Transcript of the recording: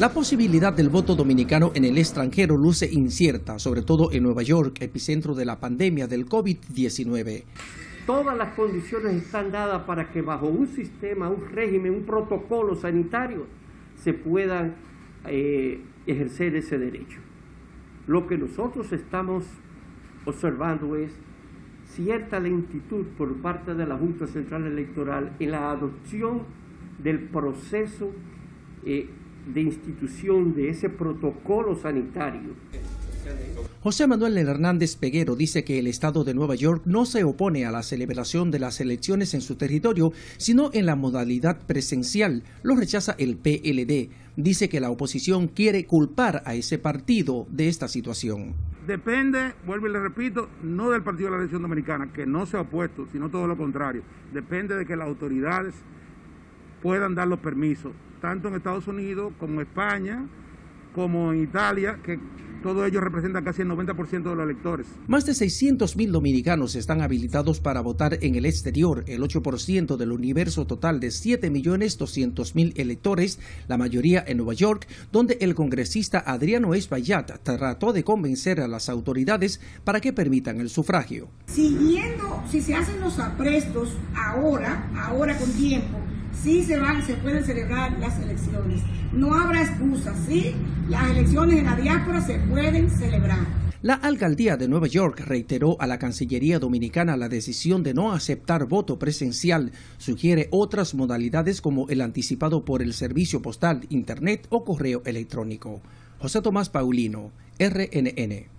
La posibilidad del voto dominicano en el extranjero luce incierta, sobre todo en Nueva York, epicentro de la pandemia del COVID-19. Todas las condiciones están dadas para que bajo un sistema, un régimen, un protocolo sanitario se pueda eh, ejercer ese derecho. Lo que nosotros estamos observando es cierta lentitud por parte de la Junta Central Electoral en la adopción del proceso eh, de institución de ese protocolo sanitario. José Manuel Hernández Peguero dice que el Estado de Nueva York no se opone a la celebración de las elecciones en su territorio, sino en la modalidad presencial. Lo rechaza el PLD. Dice que la oposición quiere culpar a ese partido de esta situación. Depende, vuelvo y le repito, no del Partido de la Elección Dominicana, que no se ha opuesto, sino todo lo contrario. Depende de que las autoridades puedan dar los permisos, tanto en Estados Unidos como en España, como en Italia, que todos ellos representan casi el 90% de los electores. Más de 600.000 dominicanos están habilitados para votar en el exterior, el 8% del universo total de 7.200.000 electores, la mayoría en Nueva York, donde el congresista Adriano Espaillat trató de convencer a las autoridades para que permitan el sufragio. Siguiendo, si se hacen los aprestos ahora, ahora con tiempo, sí se van, se pueden celebrar las elecciones. No habrá excusa, sí, las elecciones en la diáspora se pueden celebrar. La alcaldía de Nueva York reiteró a la Cancillería Dominicana la decisión de no aceptar voto presencial. Sugiere otras modalidades como el anticipado por el servicio postal, internet o correo electrónico. José Tomás Paulino, RNN.